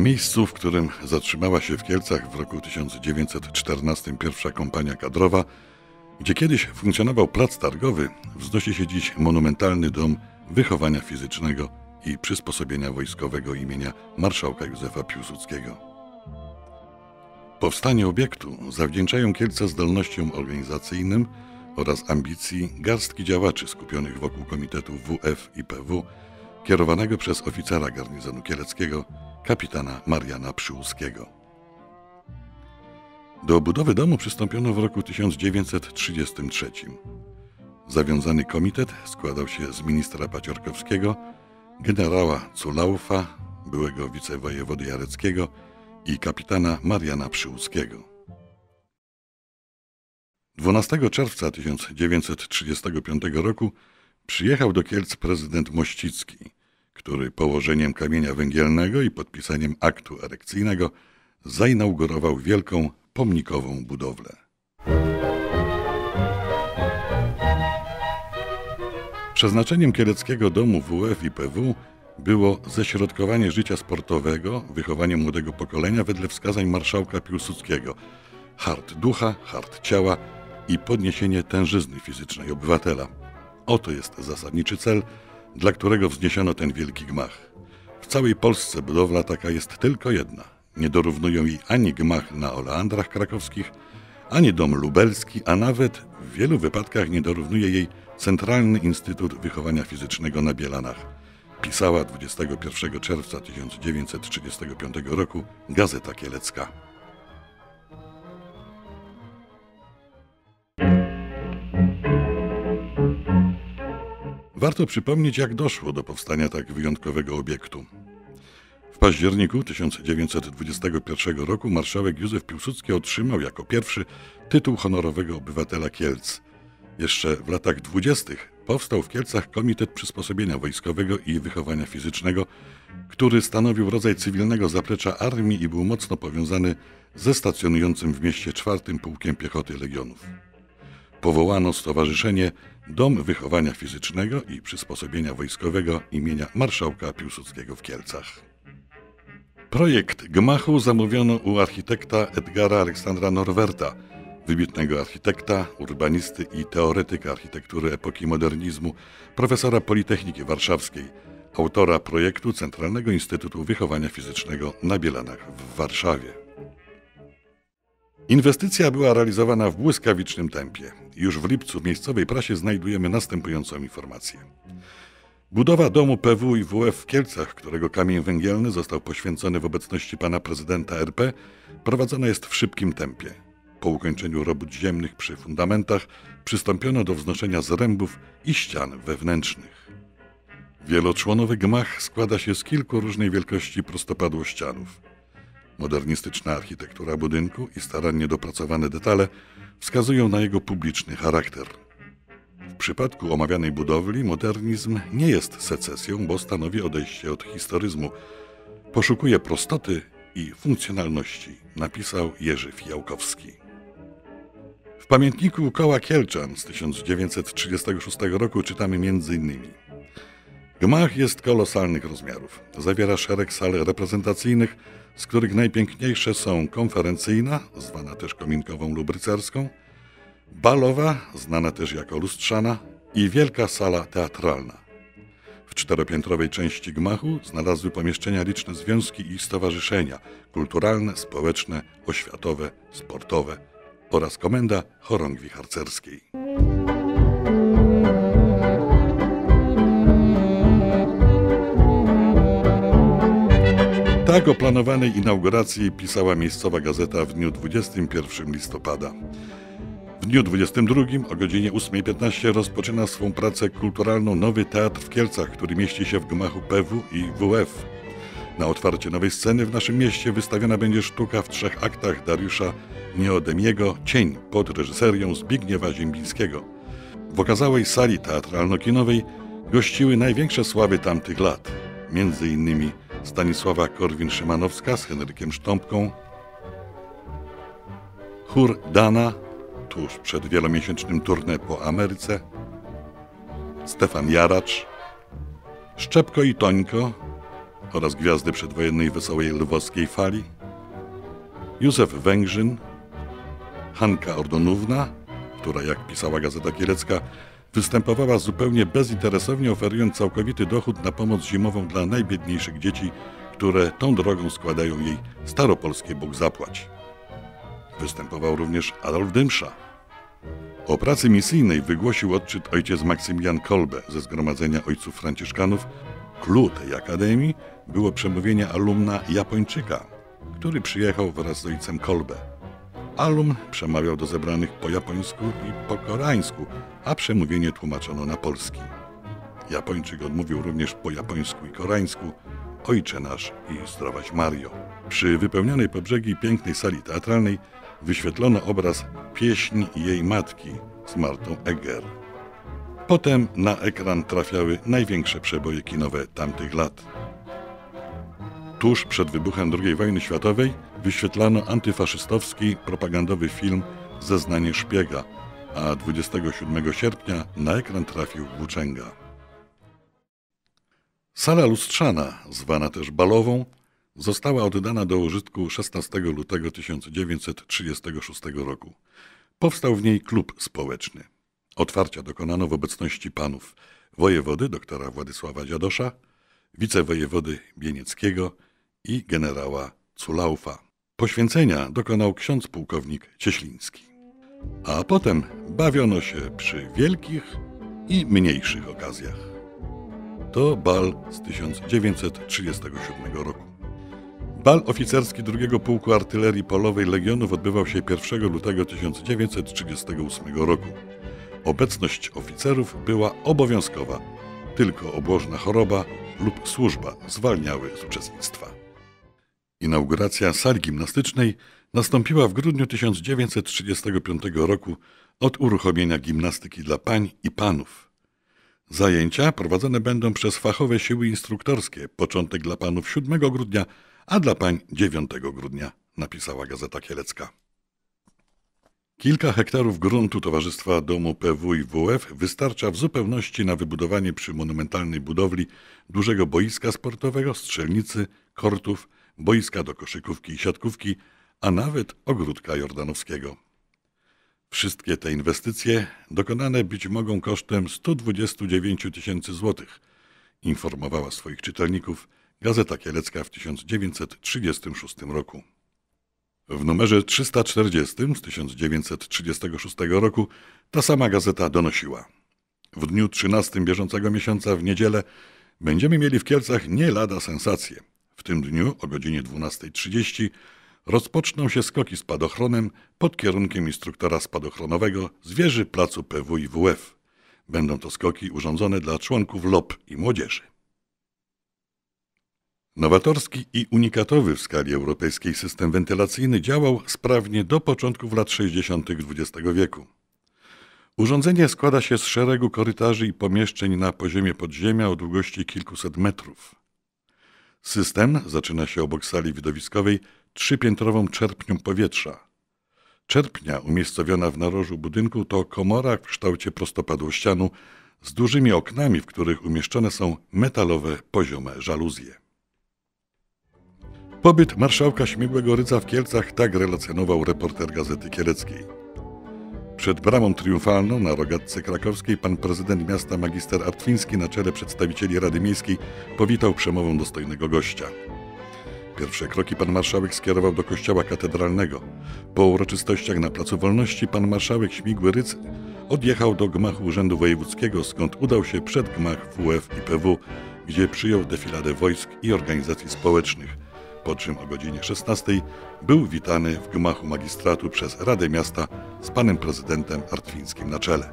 Miejscu, w którym zatrzymała się w Kielcach w roku 1914 pierwsza kompania kadrowa, gdzie kiedyś funkcjonował plac targowy, wznosi się dziś monumentalny dom wychowania fizycznego i przysposobienia wojskowego imienia marszałka Józefa Piłsudskiego. Powstanie obiektu zawdzięczają Kielce zdolnościom organizacyjnym oraz ambicji garstki działaczy skupionych wokół Komitetu WF i PW, kierowanego przez oficera garnizonu kieleckiego, kapitana Mariana Przyłuskiego. Do budowy domu przystąpiono w roku 1933. Zawiązany komitet składał się z ministra Paciorkowskiego, generała Culaufa, byłego wicewojewody Jareckiego i kapitana Mariana Przyłuskiego. 12 czerwca 1935 roku przyjechał do Kielc prezydent Mościcki, który położeniem kamienia węgielnego i podpisaniem aktu erekcyjnego zainaugurował wielką pomnikową budowlę. Przeznaczeniem kieleckiego domu WF i PW było ześrodkowanie życia sportowego, wychowanie młodego pokolenia wedle wskazań marszałka Piłsudskiego, hart ducha, hart ciała i podniesienie tężyzny fizycznej obywatela. Oto jest zasadniczy cel, dla którego wzniesiono ten wielki gmach. W całej Polsce budowla taka jest tylko jedna. Nie dorównują jej ani gmach na Oleandrach krakowskich, ani dom lubelski, a nawet w wielu wypadkach nie dorównuje jej Centralny Instytut Wychowania Fizycznego na Bielanach. Pisała 21 czerwca 1935 roku Gazeta Kielecka. Warto przypomnieć, jak doszło do powstania tak wyjątkowego obiektu. W październiku 1921 roku marszałek Józef Piłsudski otrzymał jako pierwszy tytuł honorowego obywatela Kielc. Jeszcze w latach dwudziestych powstał w Kielcach Komitet Przysposobienia Wojskowego i Wychowania Fizycznego, który stanowił rodzaj cywilnego zaplecza armii i był mocno powiązany ze stacjonującym w mieście czwartym Pułkiem Piechoty Legionów. Powołano stowarzyszenie Dom Wychowania Fizycznego i Przysposobienia Wojskowego imienia Marszałka Piłsudskiego w Kielcach. Projekt gmachu zamówiono u architekta Edgara Aleksandra Norwerta, wybitnego architekta, urbanisty i teoretyka architektury epoki modernizmu, profesora Politechniki Warszawskiej, autora projektu Centralnego Instytutu Wychowania Fizycznego na Bielanach w Warszawie. Inwestycja była realizowana w błyskawicznym tempie. Już w lipcu w miejscowej prasie znajdujemy następującą informację. Budowa domu PW i WF w Kielcach, którego kamień węgielny został poświęcony w obecności pana prezydenta RP, prowadzona jest w szybkim tempie. Po ukończeniu robót ziemnych przy fundamentach przystąpiono do wznoszenia zrębów i ścian wewnętrznych. Wieloczłonowy gmach składa się z kilku różnej wielkości prostopadłościanów. Modernistyczna architektura budynku i starannie dopracowane detale wskazują na jego publiczny charakter. W przypadku omawianej budowli modernizm nie jest secesją, bo stanowi odejście od historyzmu. Poszukuje prostoty i funkcjonalności, napisał Jerzy Fijałkowski. W pamiętniku Koła Kielczan z 1936 roku czytamy m.in. Gmach jest kolosalnych rozmiarów. Zawiera szereg sal reprezentacyjnych, z których najpiękniejsze są konferencyjna, zwana też kominkową lub rycerską, balowa, znana też jako lustrzana i wielka sala teatralna. W czteropiętrowej części gmachu znalazły pomieszczenia liczne związki i stowarzyszenia kulturalne, społeczne, oświatowe, sportowe oraz komenda chorągwi harcerskiej. Tak o planowanej inauguracji pisała miejscowa gazeta w dniu 21 listopada. W dniu 22 o godzinie 8.15 rozpoczyna swą pracę kulturalną Nowy Teatr w Kielcach, który mieści się w gmachu PW i WF. Na otwarcie nowej sceny w naszym mieście wystawiona będzie sztuka w trzech aktach Dariusza Nieodemiego Cień pod reżyserią Zbigniewa Ziembińskiego. W okazałej sali teatralno-kinowej gościły największe sławy tamtych lat, między innymi Stanisława Korwin-Szymanowska z Henrykiem Sztąpką, chór Dana tuż przed wielomiesięcznym tournée po Ameryce, Stefan Jaracz, Szczepko i Tońko, oraz gwiazdy przedwojennej wesołej lwowskiej fali, Józef Węgrzyn, Hanka Ordonówna, która, jak pisała Gazeta Kielecka, występowała zupełnie bezinteresownie, oferując całkowity dochód na pomoc zimową dla najbiedniejszych dzieci, które tą drogą składają jej staropolskie Bóg zapłać. Występował również Adolf Dymsza. O pracy misyjnej wygłosił odczyt ojciec Maksymilian Kolbe ze Zgromadzenia Ojców Franciszkanów. Clue tej akademii było przemówienie alumna Japończyka, który przyjechał wraz z ojcem Kolbe. Alum przemawiał do zebranych po japońsku i po koreańsku, a przemówienie tłumaczono na polski. Japończyk odmówił również po japońsku i koreańsku Ojcze nasz i zdrowaś Mario. Przy wypełnionej po brzegi pięknej sali teatralnej wyświetlono obraz Pieśń jej matki z Martą Egger. Potem na ekran trafiały największe przeboje kinowe tamtych lat. Tuż przed wybuchem II wojny światowej wyświetlano antyfaszystowski propagandowy film Zeznanie szpiega, a 27 sierpnia na ekran trafił Włóczęga. Sala lustrzana, zwana też balową, została oddana do użytku 16 lutego 1936 roku. Powstał w niej klub społeczny. Otwarcia dokonano w obecności panów wojewody doktora Władysława Dziadosza, wicewojewody Bienieckiego i generała Culaufa. Poświęcenia dokonał ksiądz pułkownik Cieśliński. A potem bawiono się przy wielkich i mniejszych okazjach. To bal z 1937 roku. Bal oficerski II Pułku Artylerii Polowej Legionów odbywał się 1 lutego 1938 roku. Obecność oficerów była obowiązkowa, tylko obłożna choroba lub służba zwalniały z uczestnictwa. Inauguracja sali gimnastycznej nastąpiła w grudniu 1935 roku od uruchomienia gimnastyki dla pań i panów. Zajęcia prowadzone będą przez fachowe siły instruktorskie, początek dla panów 7 grudnia, a dla pań 9 grudnia, napisała Gazeta Kielecka. Kilka hektarów gruntu Towarzystwa Domu PW i WF wystarcza w zupełności na wybudowanie przy monumentalnej budowli dużego boiska sportowego, strzelnicy, kortów, boiska do koszykówki i siatkówki, a nawet ogródka jordanowskiego. Wszystkie te inwestycje dokonane być mogą kosztem 129 tysięcy złotych, informowała swoich czytelników Gazeta Kielecka w 1936 roku. W numerze 340 z 1936 roku ta sama gazeta donosiła. W dniu 13 bieżącego miesiąca w niedzielę będziemy mieli w Kielcach nie lada sensację. W tym dniu o godzinie 12.30 rozpoczną się skoki spadochronem pod kierunkiem instruktora spadochronowego z wieży placu PWiWF. Będą to skoki urządzone dla członków LOP i młodzieży. Nowatorski i unikatowy w skali europejskiej system wentylacyjny działał sprawnie do początków lat 60. XX wieku. Urządzenie składa się z szeregu korytarzy i pomieszczeń na poziomie podziemia o długości kilkuset metrów. System zaczyna się obok sali widowiskowej trzypiętrową czerpnią powietrza. Czerpnia umiejscowiona w narożu budynku to komora w kształcie prostopadłościanu z dużymi oknami, w których umieszczone są metalowe poziome żaluzje. Pobyt marszałka Śmigłego Ryca w Kielcach tak relacjonował reporter Gazety Kieleckiej. Przed bramą triumfalną na rogatce krakowskiej pan prezydent miasta magister Artwiński na czele przedstawicieli Rady Miejskiej powitał przemową dostojnego gościa. Pierwsze kroki pan marszałek skierował do kościoła katedralnego. Po uroczystościach na Placu Wolności pan marszałek Śmigły Ryc odjechał do gmachu Urzędu Wojewódzkiego, skąd udał się przed gmach WF i PW, gdzie przyjął defiladę wojsk i organizacji społecznych – po czym o godzinie 16 był witany w gmachu magistratu przez Radę Miasta z panem prezydentem Artwińskim na czele.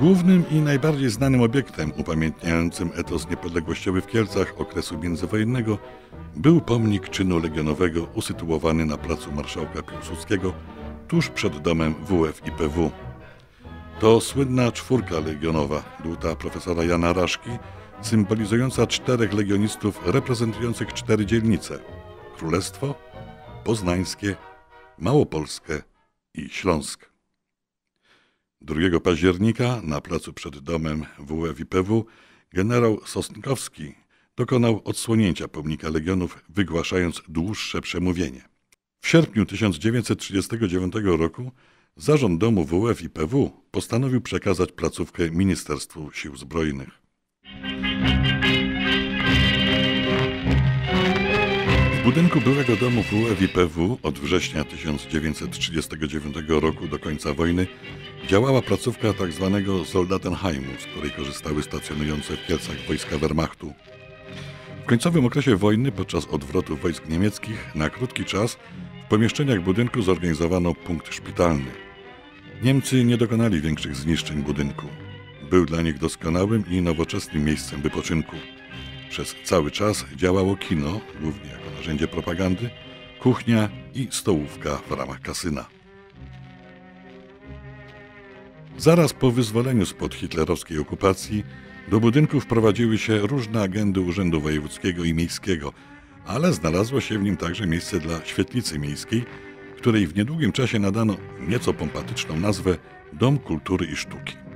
Głównym i najbardziej znanym obiektem upamiętniającym etos niepodległościowy w Kielcach okresu międzywojennego był pomnik czynu legionowego usytuowany na placu Marszałka Piłsudskiego tuż przed domem WF i PW. To słynna czwórka legionowa, dłuta profesora Jana Raszki, symbolizująca czterech legionistów reprezentujących cztery dzielnice: Królestwo, Poznańskie, Małopolskę i Śląsk. 2 października na placu przed domem WF generał Sosnkowski dokonał odsłonięcia pomnika Legionów, wygłaszając dłuższe przemówienie. W sierpniu 1939 roku zarząd domu WF i PW postanowił przekazać placówkę Ministerstwu Sił Zbrojnych. Budynku byłego domu WF i PW od września 1939 roku do końca wojny działała placówka tzw. Soldatenheimu, z której korzystały stacjonujące w Kielcach wojska Wehrmachtu. W końcowym okresie wojny, podczas odwrotu wojsk niemieckich, na krótki czas w pomieszczeniach budynku zorganizowano punkt szpitalny. Niemcy nie dokonali większych zniszczeń budynku. Był dla nich doskonałym i nowoczesnym miejscem wypoczynku. Przez cały czas działało kino, głównie jako narzędzie propagandy, kuchnia i stołówka w ramach kasyna. Zaraz po wyzwoleniu spod hitlerowskiej okupacji do budynku wprowadziły się różne agendy Urzędu Wojewódzkiego i Miejskiego, ale znalazło się w nim także miejsce dla świetlicy miejskiej, której w niedługim czasie nadano nieco pompatyczną nazwę Dom Kultury i Sztuki.